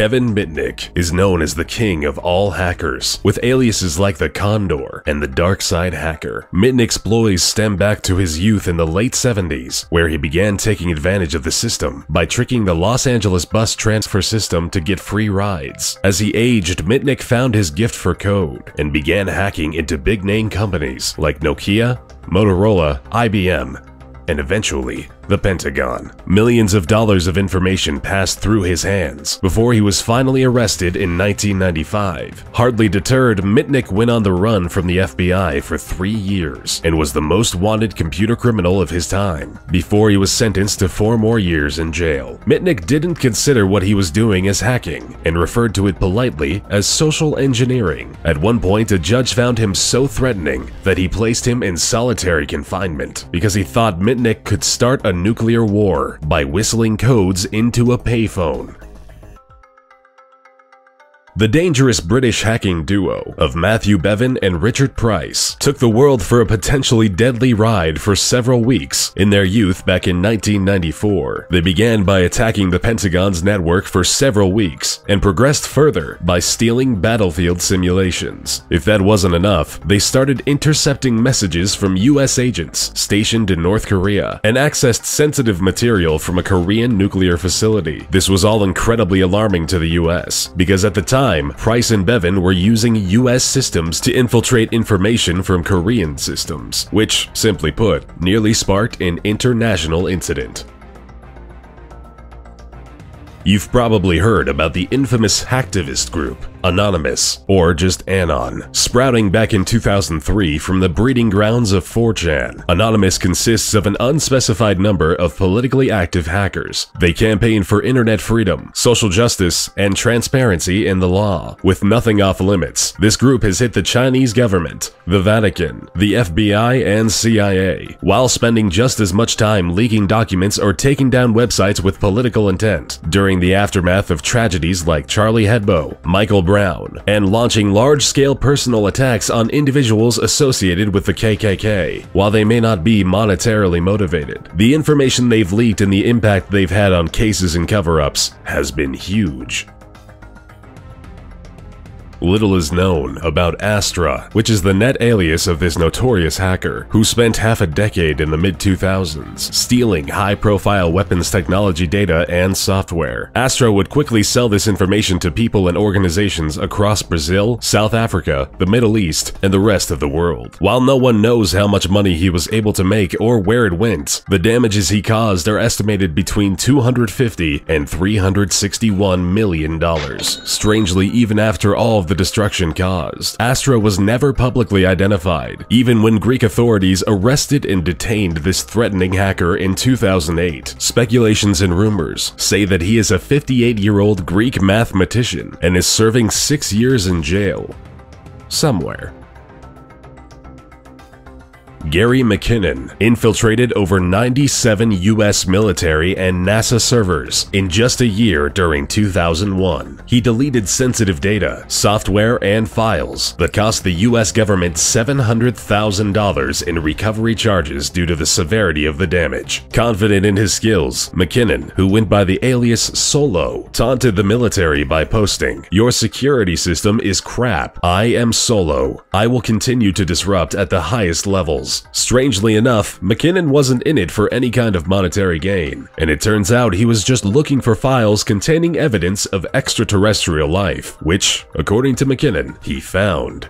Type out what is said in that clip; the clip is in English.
Kevin Mitnick is known as the king of all hackers, with aliases like the Condor and the Dark Side Hacker. Mitnick's exploits stem back to his youth in the late 70s, where he began taking advantage of the system by tricking the Los Angeles bus transfer system to get free rides. As he aged, Mitnick found his gift for code and began hacking into big-name companies like Nokia, Motorola, IBM, and eventually the Pentagon. Millions of dollars of information passed through his hands before he was finally arrested in 1995. Hardly deterred, Mitnick went on the run from the FBI for three years and was the most wanted computer criminal of his time before he was sentenced to four more years in jail. Mitnick didn't consider what he was doing as hacking and referred to it politely as social engineering. At one point, a judge found him so threatening that he placed him in solitary confinement because he thought Mitnick could start a nuclear war by whistling codes into a payphone. The dangerous British hacking duo of Matthew Bevan and Richard Pryce took the world for a potentially deadly ride for several weeks in their youth back in 1994. They began by attacking the Pentagon's network for several weeks and progressed further by stealing battlefield simulations. If that wasn't enough, they started intercepting messages from US agents stationed in North Korea and accessed sensitive material from a Korean nuclear facility. This was all incredibly alarming to the US because at the time time, Pryce and Bevan were using US systems to infiltrate information from Korean systems, which, simply put, nearly sparked an international incident. You've probably heard about the infamous hacktivist group, Anonymous, or just Anon, sprouting back in 2003 from the breeding grounds of 4chan. Anonymous consists of an unspecified number of politically active hackers. They campaign for internet freedom, social justice, and transparency in the law. With nothing off limits, this group has hit the Chinese government, the Vatican, the FBI, and CIA, while spending just as much time leaking documents or taking down websites with political intent during the aftermath of tragedies like Charlie Hebdo, Michael Brown, and launching large-scale personal attacks on individuals associated with the KKK. While they may not be monetarily motivated, the information they've leaked and the impact they've had on cases and cover-ups has been huge. Little is known about Astra, which is the net alias of this notorious hacker who spent half a decade in the mid-2000s stealing high-profile weapons technology data and software. Astra would quickly sell this information to people and organizations across Brazil, South Africa, the Middle East, and the rest of the world. While no one knows how much money he was able to make or where it went, the damages he caused are estimated between 250 and 361 million dollars. Strangely, even after all of the destruction caused. Astra was never publicly identified, even when Greek authorities arrested and detained this threatening hacker in 2008. Speculations and rumors say that he is a 58-year-old Greek mathematician and is serving six years in jail. Somewhere. Gary McKinnon infiltrated over 97 US military and NASA servers in just a year during 2001. He deleted sensitive data, software, and files that cost the US government $700,000 in recovery charges due to the severity of the damage. Confident in his skills, McKinnon, who went by the alias Solo, taunted the military by posting, Your security system is crap. I am Solo. I will continue to disrupt at the highest levels. Strangely enough, McKinnon wasn't in it for any kind of monetary gain, and it turns out he was just looking for files containing evidence of extraterrestrial life, which, according to McKinnon, he found.